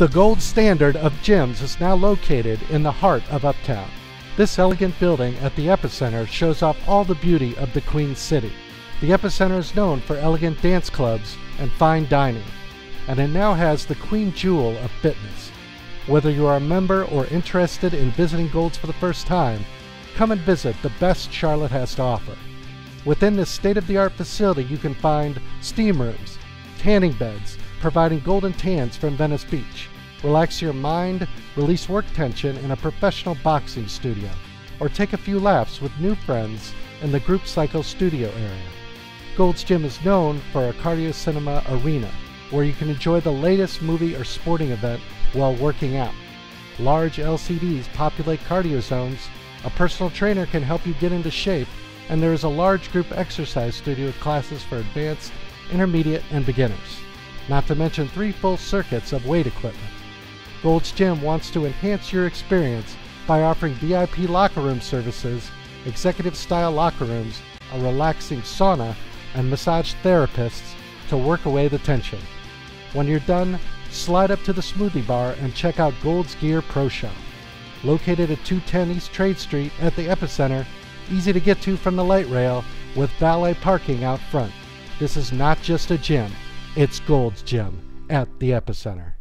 The gold standard of gyms is now located in the heart of Uptown. This elegant building at the Epicentre shows off all the beauty of the Queen City. The Epicentre is known for elegant dance clubs and fine dining, and it now has the queen jewel of fitness. Whether you are a member or interested in visiting Gold's for the first time, come and visit the best Charlotte has to offer. Within this state of the art facility, you can find steam rooms, tanning beds, providing golden tans from Venice Beach. Relax your mind, release work tension in a professional boxing studio, or take a few laps with new friends in the Group Cycle studio area. Gold's Gym is known for a cardio cinema arena where you can enjoy the latest movie or sporting event while working out. Large LCDs populate cardio zones, a personal trainer can help you get into shape, and there is a large group exercise studio with classes for advanced, intermediate, and beginners. Not to mention three full circuits of weight equipment. Gold's Gym wants to enhance your experience by offering VIP locker room services, executive style locker rooms, a relaxing sauna, and massage therapists to work away the tension. When you're done, slide up to the smoothie bar and check out Gold's Gear Pro Shop. Located at 210 East Trade Street at the Epicentre, easy to get to from the light rail with valet parking out front. This is not just a gym, it's Gold's Gym at the Epicentre.